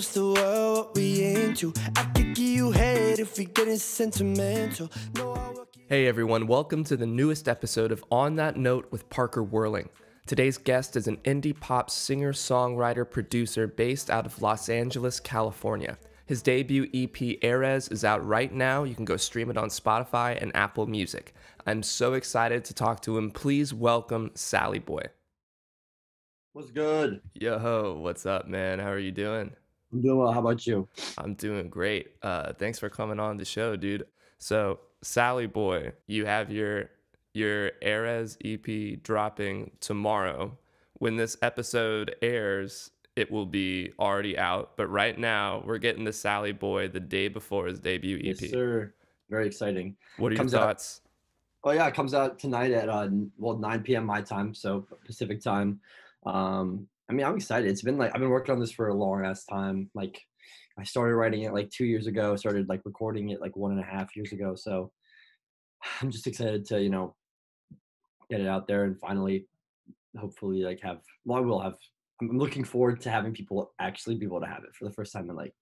what's the world, what we into. I could give you head if we getting sentimental. No, I will keep- Hey everyone, welcome to the newest episode of On That Note with Parker Wierling. Today's guest is an indie pop singer, songwriter, producer based out of Los Angeles, California. His debut EP, Erez, is out right now. You can go stream it on Spotify and Apple Music. I'm so excited to talk to him. Please welcome Sally Boy. What's good? Yo, what's up, man? How are you doing? I'm doing well. How about you? I'm doing great. Uh, thanks for coming on the show, dude. So, Sally Boy, you have your your Erez EP dropping tomorrow. When this episode airs, it will be already out. But right now, we're getting the Sally Boy the day before his debut EP. Yes, sir. Very exciting. What are your Comes out- thoughts? Oh yeah, it comes out tonight at uh well 9 p.m. my time, so Pacific time. Um, I mean, I'm excited. It's been like I've been working on this for a long ass time. Like, I started writing it like two years ago. Started like recording it like one and a half years ago. So I'm just excited to you know get it out there and finally, hopefully, like have. Well, I will have. I'm I'm looking forward to having people actually be able to have it for the first time in like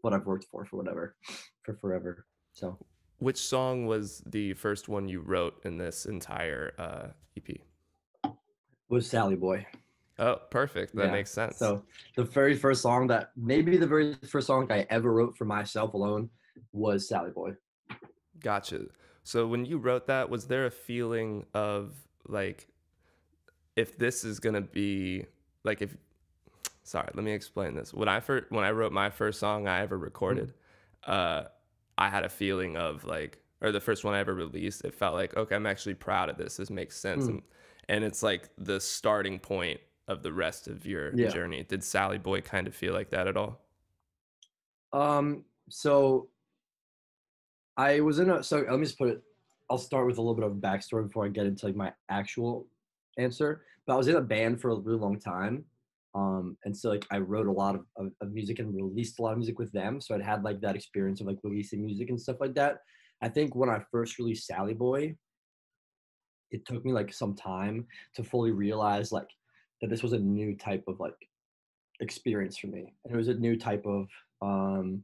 what I've worked for for whatever for forever. So Which song was the first one you wrote in this entire uh, EP? was Sally Boy. Oh, perfect. That Yeah, makes sense. So the very first song that maybe the very first song I ever wrote for myself alone was Sally Boy. Gotcha. So when you wrote that, was there a feeling of like, if this is gonna be like if, sorry, let me explain this. When I first when I wrote my first song I ever recorded, uh, I had a feeling of like, or the first one I ever released, it felt like okay, I'm actually proud of this. This makes sense, Mm. and and it's like the starting point of the rest of your Yeah. journey. Did Sally Boy kind of feel like that at all? Um, so I was in a so let me just put it. I'll start with a little bit of a backstory before I get into like my actual answer. But I was in a band for a really long time. Um, and so like I wrote a lot of, of, of music and released a lot of music with them. So I'd had like that experience of like releasing music and stuff like that. I think when I first released Sally Boy, it took me like some time to fully realize like that this was a new type of like experience for me. And it was a new type of um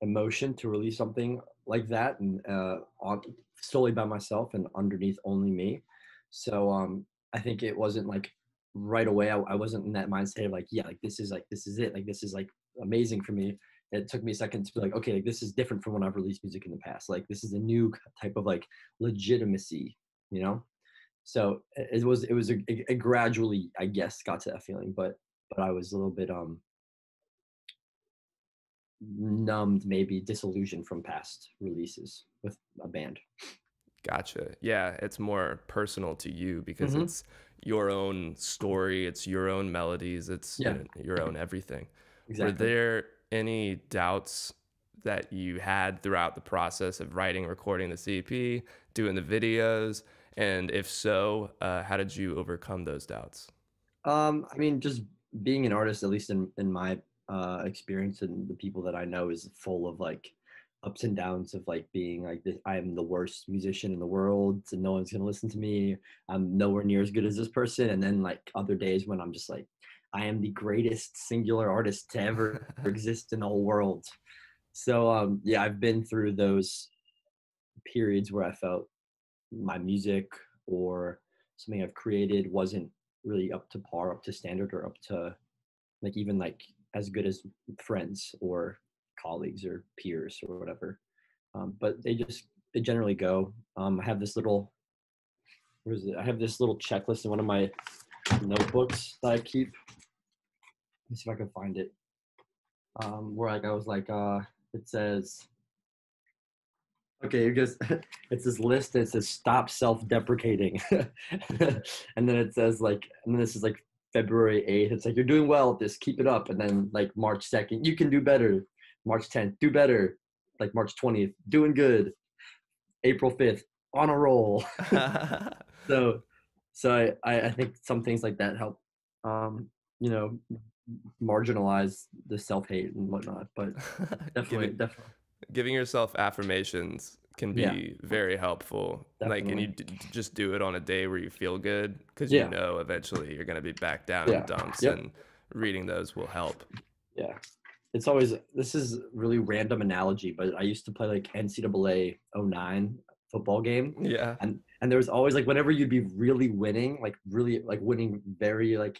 emotion to release something like that and uh on solely by myself and underneath only me. So um I think it wasn't like right away I, I wasn't in that mindset of like yeah like this is like this is it like this is like amazing for me it took me a second to be like okay like this is different from when i've released music in the past like this is a new type of like legitimacy you know so it, was it was a, it, gradually i guess got to that feeling but but i was a little bit um numbed maybe disillusioned from past releases with a band Gotcha. Yeah, it's more personal to you because Mhm. it's your own story, it's your own melodies, it's Yeah. your own everything. exactly Were there any doubts that you had throughout the process of writing, recording the EP, doing the videos? And if so, uh, how did you overcome those doubts? Um, I mean, just being an artist, at least in in my uh, experience and the people that I know, is full of like ups and downs of like being like this, I am the worst musician in the world, and no one's gonna listen to me. I'm nowhere near as good as this person, and then like other days when I'm just like, I am the greatest singular artist to ever exist in the whole world. So um, yeah, I've been through those periods where I felt my music or something I've created wasn't really up to par, up to standard, or up to like even like as good as friends or colleagues or peers or whatever. Um, but they just they generally go. Um, I have this little what is it? I have this little checklist in one of my notebooks that I keep. Let me see if I can find it. Um, where like I was like, uh, it says. Okay, goes. It's this list that says stop self-deprecating, and then it says like, and then this is like February 8th. It's like you're doing well at this, keep it up. And then like March 2nd, you can do better. March 10th, do better. Like March 20th, doing good. April 5th, on a roll. so so I, I I think some things like that help um, you know, marginalize the self hate and whatnot. But definitely definitely giving yourself affirmations can be Yeah. very helpful. Like, and you d- just do it on a day where you feel good because Yeah. you know eventually you're going to be back down Yeah. in dumps, Yep. and reading those will help. Yeah. It's always this is really random analogy, but I used to play like NCAA 09 football game. Yeah. And and there was always like whenever you'd be really winning, like really like winning very like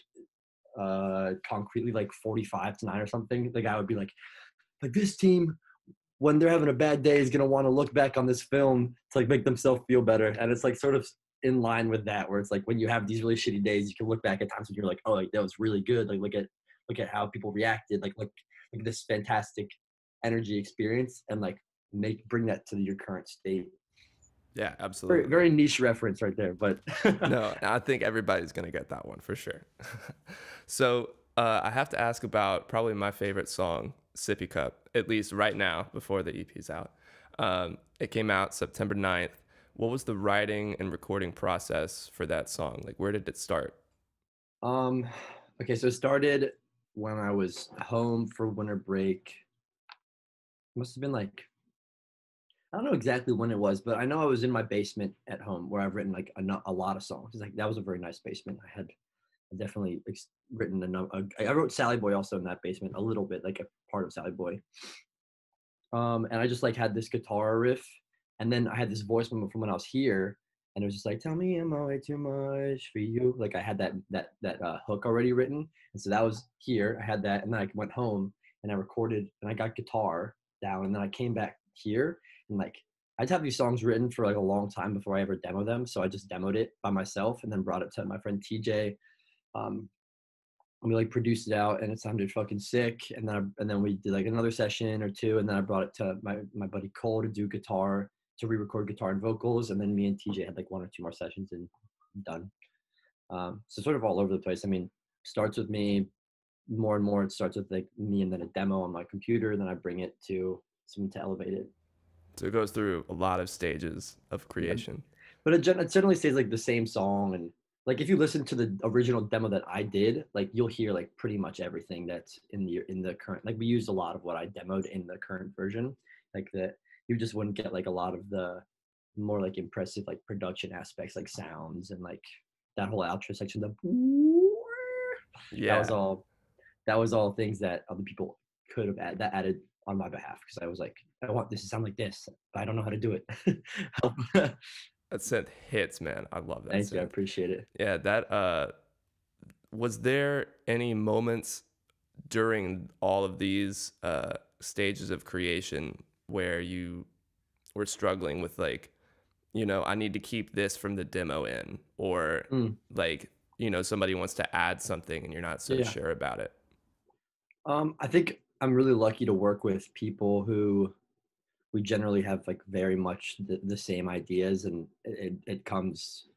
uh concretely like 45 to 9 or something, the guy would be like like this team when they're having a bad day is gonna want to look back on this film to like make themselves feel better. And it's like sort of in line with that where it's like when you have these really shitty days, you can look back at times when you're like, oh like, that was really good. Like look at look at how people reacted, like look like this fantastic energy experience and like make bring that to your current state. Yeah, absolutely. Very, very niche reference right there, but no, I think everybody's gonna get that one for sure. so uh, I have to ask about probably my favorite song, Sippy Cup, at least right now before the EP's out. Um, it came out September 9th. What was the writing and recording process for that song? Like, where did it start? Um, okay, so it started when I was home for winter break. Must have been like I don't know exactly when it was, but I know I was in my basement at home where I've written like a, a lot of songs. It's like that was a very nice basement. I had definitely ex- written a number. I wrote Sally Boy also in that basement a little bit, like a part of Sally Boy. Um, and I just like had this guitar riff, and then I had this voice from from when I was here, and it was just like, "Tell me, am I too much for you?" Like I had that that that uh, hook already written, and so that was here. I had that, and then I went home and I recorded, and I got guitar down, and then I came back here and like I'd have these songs written for like a long time before I ever demo them. So I just demoed it by myself and then brought it to my friend TJ. Um, and we like produced it out and it sounded fucking sick. And then I, and then we did like another session or two, and then I brought it to my my buddy Cole to do guitar to re-record guitar and vocals, and then me and TJ had like one or two more sessions and done. Um, so sort of all over the place. I mean, starts with me more and more. It starts with like me and then a demo on my computer, then I bring it to someone to elevate it. So it goes through a lot of stages of creation. But it, it certainly stays like the same song and like if you listen to the original demo that I did, like you'll hear like pretty much everything that's in the in the current. Like we used a lot of what I demoed in the current version. Like that, you just wouldn't get like a lot of the more like impressive like production aspects, like sounds and like that whole outro section. The yeah, that was all. That was all things that other people could have added, that added on my behalf because I was like, I want this to sound like this, but I don't know how to do it. that synth hits, man. I love that. Thank synth. you. I appreciate it. Yeah, that. uh Was there any moments during all of these uh stages of creation where you were struggling with like, you know, I need to keep this from the demo in, or mm. like, you know, somebody wants to add something and you're not so yeah. sure about it? Um, I think I'm really lucky to work with people who we generally have like very much the, the same ideas and it, it comes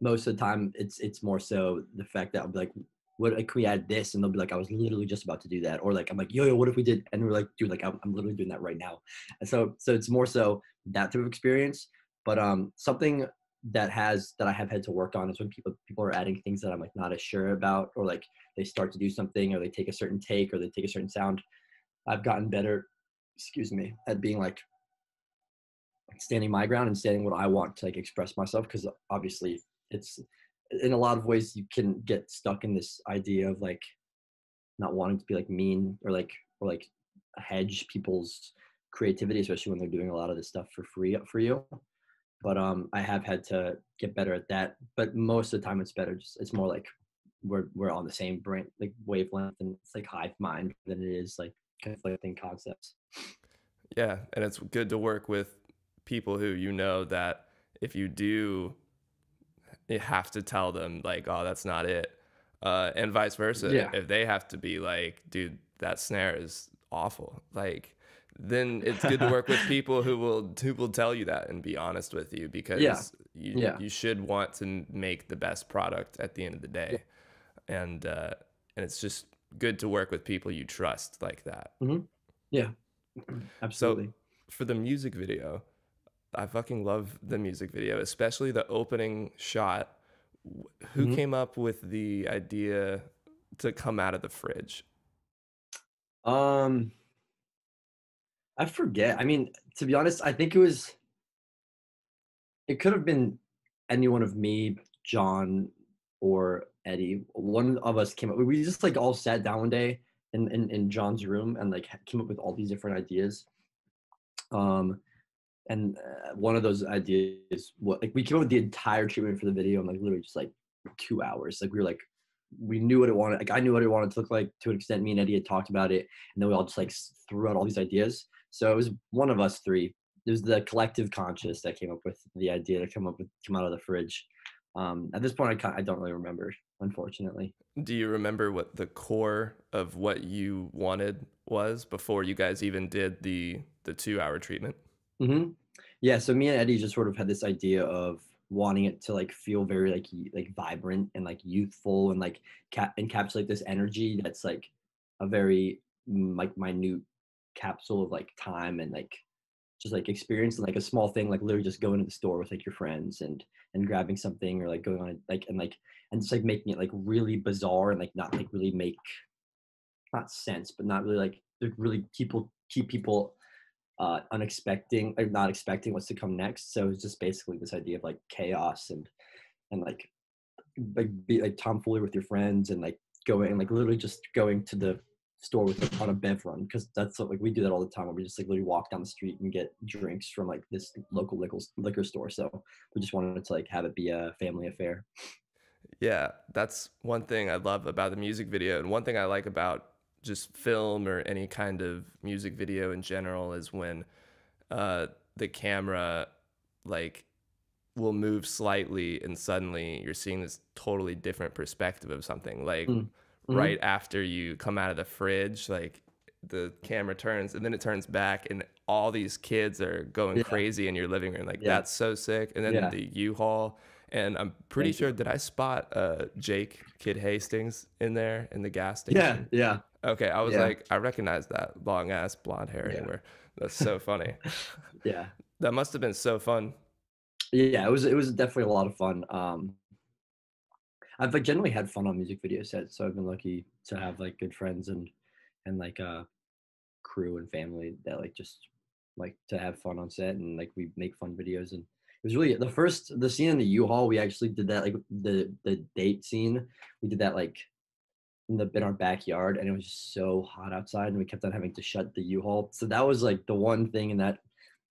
most of the time it's it's more so the fact that I'll be like what can we add this? And they'll be like I was literally just about to do that. Or like I'm like yo yo what if we did and we're like dude like I'm, I'm literally doing that right now. And so so it's more so that type of experience. But um something that has that I have had to work on is when people people are adding things that I'm like not as sure about or like they start to do something or they take a certain take or they take a certain sound. I've gotten better, excuse me, at being like standing my ground and standing what I want to like express myself because obviously it's in a lot of ways you can get stuck in this idea of like not wanting to be like mean or like or like hedge people's creativity especially when they're doing a lot of this stuff for free for you but um i have had to get better at that but most of the time it's better just it's more like we're we're on the same brain like wavelength and it's like hive mind than it is like conflicting concepts. Yeah, and it's good to work with people who you know that if you do, you have to tell them like, "Oh, that's not it," uh, and vice versa. Yeah. If they have to be like, "Dude, that snare is awful," like then it's good to work with people who will who will tell you that and be honest with you because yeah. you yeah. you should want to make the best product at the end of the day, yeah. and uh, and it's just good to work with people you trust like that. Mm-hmm. Yeah, absolutely. So for the music video, I fucking love the music video, especially the opening shot. Who mm-hmm. came up with the idea to come out of the fridge? Um, I forget. I mean, to be honest, I think it was. It could have been any one of me, John, or Eddie. One of us came up. We just like all sat down one day in, in in John's room and like came up with all these different ideas. Um, and uh, one of those ideas, what like we came up with the entire treatment for the video in like literally just like two hours. Like we were like, we knew what it wanted. Like I knew what it wanted to look like to an extent. Me and Eddie had talked about it, and then we all just like threw out all these ideas. So it was one of us three. It was the collective conscious that came up with the idea to come up with come out of the fridge. Um, at this point, I I don't really remember, unfortunately. Do you remember what the core of what you wanted was before you guys even did the the two hour treatment? Mm-hmm. Yeah. So me and Eddie just sort of had this idea of wanting it to like feel very like like vibrant and like youthful and like cap- encapsulate this energy that's like a very mm, like minute capsule of like time and like just like experiencing like a small thing like literally just going to the store with like your friends and and grabbing something or like going on like and like and just like making it like really bizarre and like not like really make not sense but not really like really people keep people uh unexpecting or not expecting what's to come next. So it's just basically this idea of like chaos and and like like be like tomfoolery with your friends and like going like literally just going to the store with on a bev run because that's like we do that all the time where we just like literally walk down the street and get drinks from like this local liquor, liquor store. So we just wanted to like have it be a family affair. Yeah that's one thing i love about the music video and one thing i like about just film or any kind of music video in general is when uh, the camera like will move slightly and suddenly you're seeing this totally different perspective of something like mm mm-hmm. right after you come out of the fridge, like the camera turns and then it turns back and all these kids are going yeah. crazy in your living room. Like yeah. that's so sick. And then yeah. the U-Haul. And I'm pretty Thank sure you. did I spot uh Jake Kid Hastings in there in the gas station? Yeah, yeah. Okay. I was like, I recognize that long ass blonde hair anywhere. That's so funny. yeah. That must have been so fun. Yeah, it was it was definitely a lot of fun. Um I've like generally had fun on music video sets, so I've been lucky to have like good friends and and like a uh, crew and family that like just like to have fun on set and like we make fun videos and was really the first the scene in the U-Haul we actually did that like the the date scene we did that like in the in our backyard and it was just so hot outside and we kept on having to shut the U-Haul so that was like the one thing in that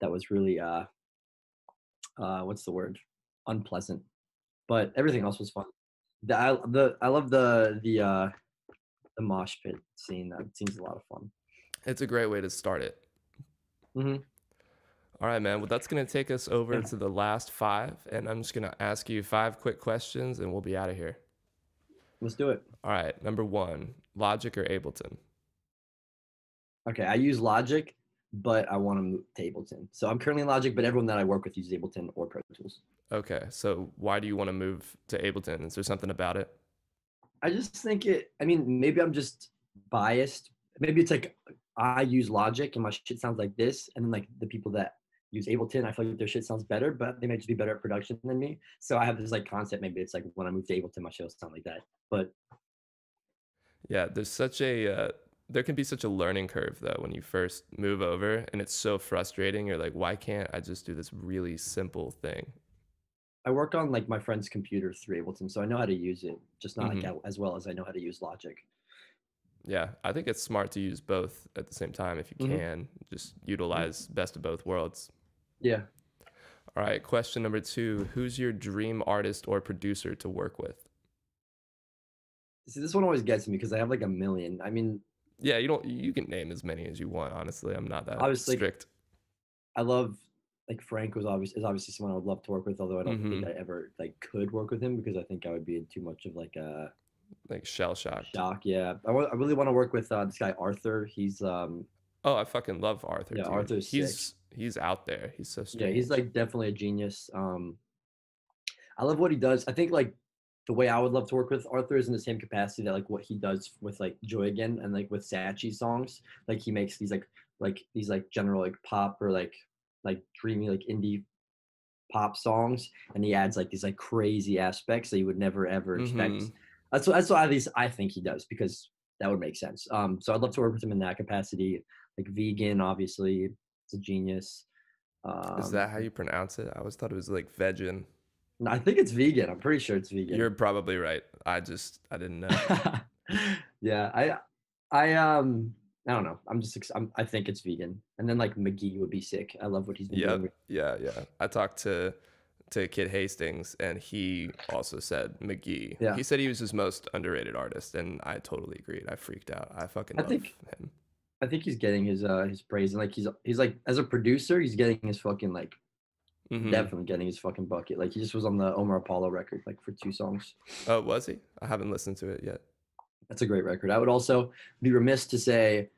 that was really uh uh what's the word unpleasant but everything else was fun the I, the I love the the uh the mosh pit scene. That seems a lot of fun. It's a great way to start it. Mm-hmm. All right, man. Well, that's gonna take us over to the last five, and I'm just gonna ask you five quick questions, and we'll be out of here. Let's do it. All right. Number one, Logic or Ableton? Okay, I use Logic, but I want to move to Ableton. So I'm currently in Logic, but everyone that I work with uses Ableton or Pro Tools. Okay, so why do you want to move to Ableton? Is there something about it? I just think it. I mean, maybe I'm just biased. Maybe it's like I use Logic and my shit sounds like this, and then like the people that use Ableton, I feel like their shit sounds better, but they might just be better at production than me. So I have this like concept. Maybe it's like when I move to Ableton, my will sound like that. But yeah, there's such a uh, there can be such a learning curve though when you first move over, and it's so frustrating. You're like, why can't I just do this really simple thing? I work on like my friend's computer through Ableton, so I know how to use it, just not mm-hmm. like as well as I know how to use Logic. Yeah, I think it's smart to use both at the same time if you mm-hmm. can. Just utilize best of both worlds. Yeah. All right, question number two: Who's your dream artist or producer to work with? See, this one always gets me because I have like a million. I mean, yeah, you don't. You can name as many as you want. Honestly, I'm not that obviously, strict. I love like Frank was obviously is obviously someone I would love to work with, although I don't mm-hmm. think I ever like could work with him because I think I would be in too much of like a like shell shock. Shock, yeah. I, w- I really want to work with uh, this guy Arthur. He's um. Oh, I fucking love Arthur. Yeah, dude. Arthur's he's sick. He's out there. He's so strange. Yeah, he's like definitely a genius. Um, I love what he does. I think like the way I would love to work with Arthur is in the same capacity that like what he does with like Joy Again and like with Sachi songs. Like he makes these like like these like general like pop or like like dreamy like indie pop songs and he adds like these like crazy aspects that you would never ever expect. Mm-hmm. That's what that's what at least I think he does because that would make sense. Um, so I'd love to work with him in that capacity. Like Vegyn, obviously, it's a genius. Um, Is that how you pronounce it? I always thought it was like Vegyn. I think it's Vegyn. I'm pretty sure it's Vegyn. You're probably right. I just I didn't know. yeah, I I um I don't know. I'm just I'm, I think it's Vegyn, and then like Mk.gee would be sick. I love what he's been Yep. doing. Yeah, yeah. I talked to to Kid Hastings, and he also said Mk.gee. Yeah. He said he was his most underrated artist, and I totally agreed. I freaked out. I fucking I love think- him. I think he's getting his uh his praise, and like he's he's like as a producer, he's getting his fucking like Mhm. definitely getting his fucking bucket. Like he just was on the Omar Apollo record like for two songs. Oh, was he? I haven't listened to it yet. That's a great record. I would also be remiss to say,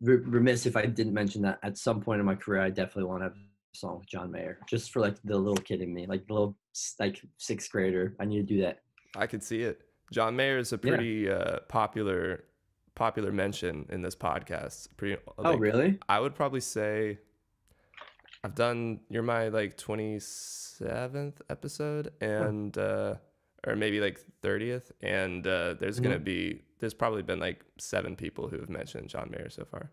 re- remiss if I didn't mention that at some point in my career, I definitely want to have a song with John Mayer, just for like the little kid in me, like the little like sixth grader. I need to do that. I could see it. John Mayer is a Yeah. pretty uh, popular popular mention in this podcast. Pretty. oh, like, really? I would probably say I've done you're my like 27th episode and uh or maybe like 30th and uh there's going to Mhm. be there's probably been like seven people who have mentioned John Mayer so far.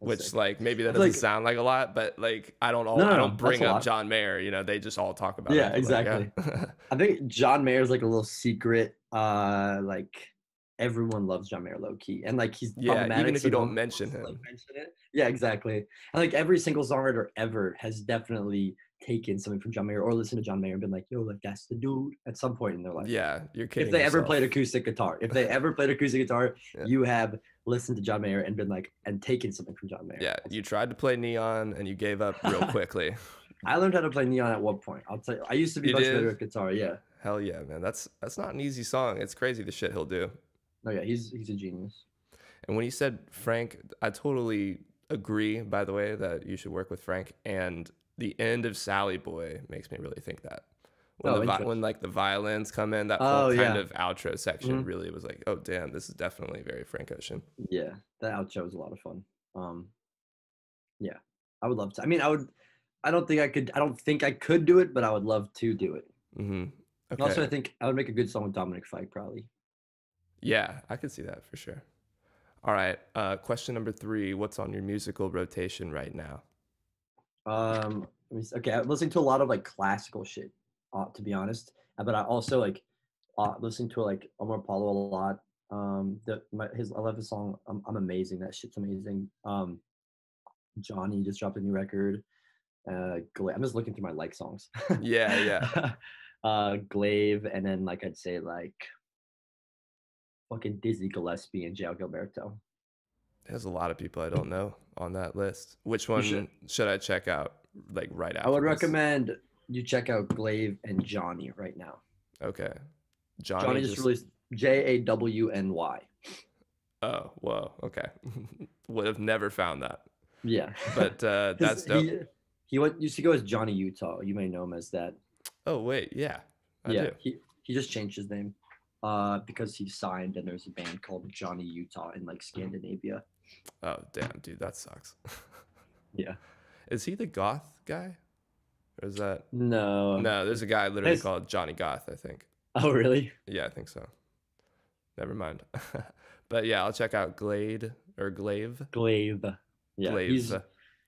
That's Which sick. like maybe that doesn't like- sound like a lot, but like I don't all No, I don't bring up. John Mayer, you know, they just all talk about Yeah, him. but, like, yeah. I think John Mayer's like a little secret. Uh, like everyone loves John Mayer low and like he's Yeah, even if so you don't mention him. like, mention it. Yeah, exactly. And like every single songwriter ever has definitely taken something from John Mayer or listened to John Mayer and been like, "Yo, like that's the dude." At some point in their life. yeah, you're kidding. If they ever played acoustic guitar, if they ever played acoustic guitar, Yeah. you have listened to John Mayer and been like and taken something from John Mayer. Yeah, you tried to play neon and you gave up real quickly. I learned how to play neon at one point. I'll tell you. I used to be You much did? better at guitar. Yeah. Hell yeah, man. That's that's not an easy song. It's crazy the shit he'll do. No, yeah, he's he's a genius. And when you said Frank, I totally agree, by the way, that you should work with Frank. And the end of Sally Boy makes me really think that. When, Oh, the vi- when like the violins come in, that Oh, whole kind yeah. of outro section Mhm. really was like, oh damn, this is definitely very Frank Ocean. Yeah, that outro was a lot of fun. Um, yeah, I would love to. I mean, I would. I don't think I could. I don't think I could do it, but I would love to do it. Mm-hmm. Okay. Also, I think I would make a good song with Dominic Fike probably. Yeah, I could see that for sure. All right. Uh, question number three: What's on your musical rotation right now? Um, let me s- okay, I'm listening to a lot of like classical shit, uh, to be honest. uh, But I also like uh, listening to like Omar Apollo a lot. Um, the my his I love his song. I'm, I'm amazing. That shit's amazing. Um, Jawny just dropped a new record. Uh, Gla- I'm just looking through my like songs. Yeah, yeah. uh, Glaive, and then like I'd say like fucking Dizzy Gillespie and João Gilberto. There's a lot of people I don't know on that list. Which one should. should. I check out? Like right after. I would this? recommend you check out Glaive and Jawny right now. Okay. Jawny, Jawny, just, released J A W N Y. Oh, whoa. Okay. Would have never found that. Yeah, But uh, that's dope. He, he went used to go as Johnny Utah. You may know him as that. Oh wait, yeah. I yeah, do. he he just changed his name uh because he signed and there's a band called Johnny Utah in like Scandinavia. Oh damn, dude, that sucks. Yeah. Is he the goth guy? Or is that No. No, there's a guy literally called Johnny Goth, I think. Oh really? Yeah, I think so. Never mind. but yeah, I'll check out Glade or Glaive. Glaive. Yeah, Glaive. he's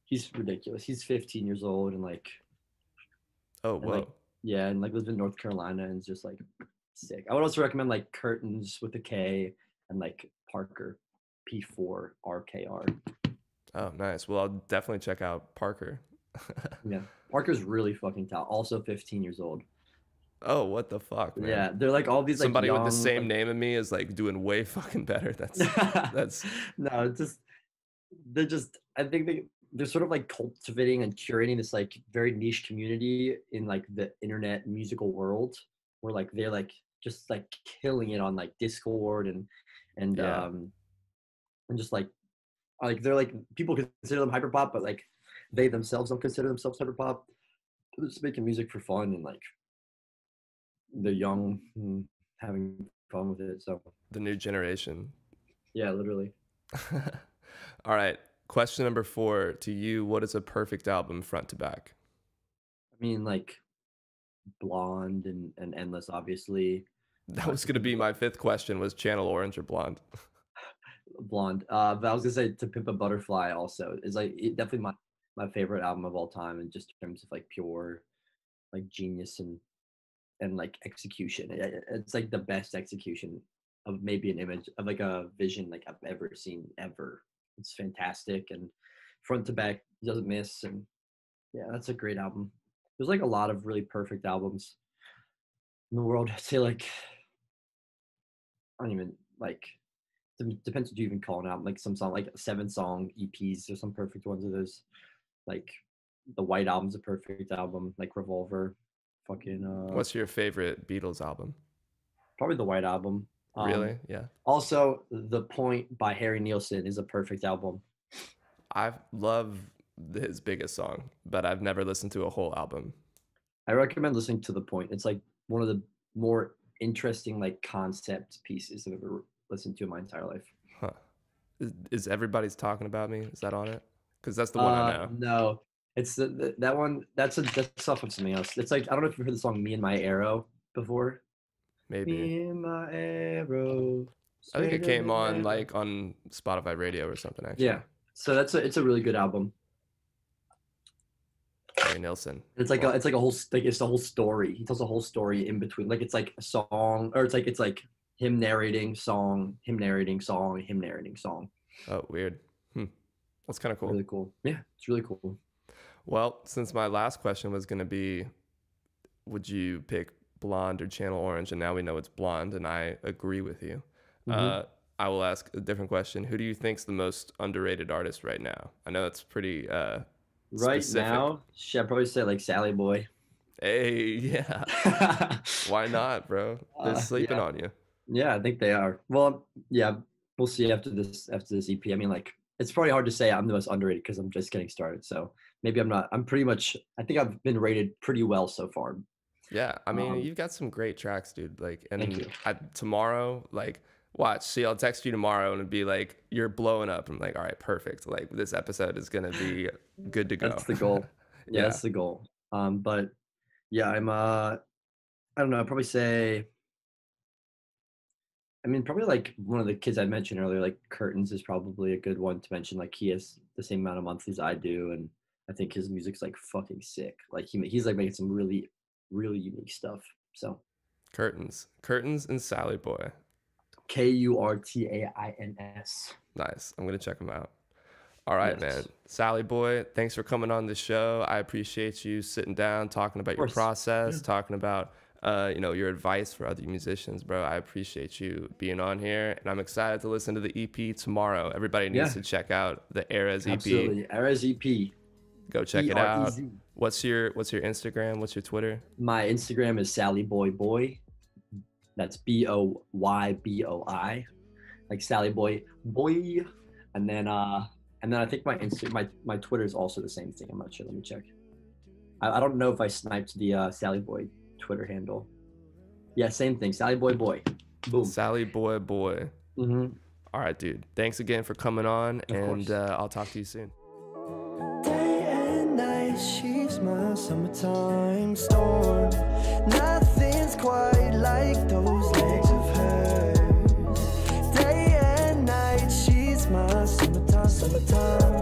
he's ridiculous. He's 15 years old and like oh, and, whoa. like, yeah, and like lives in North Carolina and is just like sick. I would also recommend like Curtains with a K and like Parker P4 RKR. oh, nice. Well, I'll definitely check out Parker. Yeah, Parker's really fucking tall. Also 15 years old. oh, what the fuck, man? Yeah, they're like all these like Somebody with the same like- name of me is like doing way fucking better. That's that's no, it's just they're just I think they they're sort of like cultivating and curating this like very niche community in like the internet musical world where like they're like just like killing it on like Discord and and Yeah. um and just like like they're like people consider them hyperpop, but like they themselves don't consider themselves hyperpop. They're just making music for fun and like they're young and having fun with it. So the new generation. yeah, literally. All right. Question number four to you. What is a perfect album front to back? I mean, like blonde and, and endless, obviously. That was going to be my fifth question was Channel Orange or Blonde? Blonde. Uh, but I was gonna say To Pimp a Butterfly also is like it, definitely my my favorite album of all time, in just terms of like pure, like genius and and like execution. It- it- it's like the best execution of maybe an image of like a vision like I've ever seen ever. It's fantastic and front to back doesn't miss and yeah, that's a great album. There's like a lot of really perfect albums in the world. I'd say like I don't even like depends what you even call an album. Like some song like seven song EPs. There's some perfect ones of those. Like the White Album's a perfect album. Like Revolver. Fucking. Uh, What's your favorite Beatles album? Probably the White Album. Um, really? Yeah. Also, The Point by Harry Nilsson is a perfect album. I love his biggest song, but I've never listened to a whole album. I recommend listening to The Point. It's like one of the more interesting like concept pieces I've ever listened to in my entire life. Huh. Is, is everybody's talking about me? Is that on it? Because that's the one uh, I know. No, it's the, the, that one. That's a that's off of something else. It's like I don't know if you've heard the song "Me and My Arrow" before. Maybe. Me and my arrow. I think it came on like on Spotify Radio or something. Actually. Yeah. So that's a it's a really good album. Harry Nilsson. It's like a, it's like a whole like it's the whole story. He tells a whole story in between. Like it's like a song, or it's like it's like him narrating song, him narrating song, him narrating song. Oh, weird. Hmm. That's kind of cool. Really cool. Yeah, it's really cool. Well, since my last question was going to be, would you pick blonde or channel orange? And now we know it's blonde, and I agree with you. Mm-hmm. Uh, I will ask a different question. Who do you think's the most underrated artist right now? I know it's pretty uh, right specific. now. Should I probably say like Sally Boy? Hey, yeah. Why not, bro? They're uh, sleeping yeah. on you. Yeah, I think they are. Well, yeah, we'll see after this after this EP. I mean, like it's probably hard to say I'm the most underrated because I'm just getting started. So maybe I'm not. I'm pretty much. I think I've been rated pretty well so far. Yeah, I mean, um, you've got some great tracks, dude. Like, and I, tomorrow, like, watch. See, I'll text you tomorrow and be like, "You're blowing up." I'm like, "All right, perfect. Like, this episode is gonna be good to go." That's the goal. yeah, yeah, that's the goal. Um, but yeah, I'm. Uh, I don't know. I'd probably say I mean, probably like one of the kids I mentioned earlier, like Kurtains is probably a good one to mention. Like he has the same amount of monthlies I do, and I think his music's like fucking sick. Like he he's like making some really really unique stuff. So Kurtains, Kurtains, and Sally Boy. K U R T A I N S. Nice. I'm gonna check them out. All right, yes. man. Sally Boy, thanks for coming on the show. I appreciate you sitting down, talking about your process, yeah. talking about uh, you know, your advice for other musicians, bro. I appreciate you being on here, and I'm excited to listen to the EP tomorrow. Everybody needs yeah. to check out the Erez EP. Absolutely, Erez EP. Go check E-R-E-Z. it out. What's your What's your Instagram? What's your Twitter? My Instagram is Sally Boy Boy. That's B O Y B O I, like Sally Boy Boy, and then uh, and then I think my Insta my my Twitter is also the same thing. I'm not sure. Let me check. I, I don't know if I sniped the uh, Sally Boy Twitter handle. Yeah, same thing. Sally Boy Boy. Boom. Sally Boy Boy. Mm-hmm. All right, dude. Thanks again for coming on, of and uh, I'll talk to you soon. My summertime storm. Nothing's quite like those legs of hers. Day and night, she's my summertime, summertime.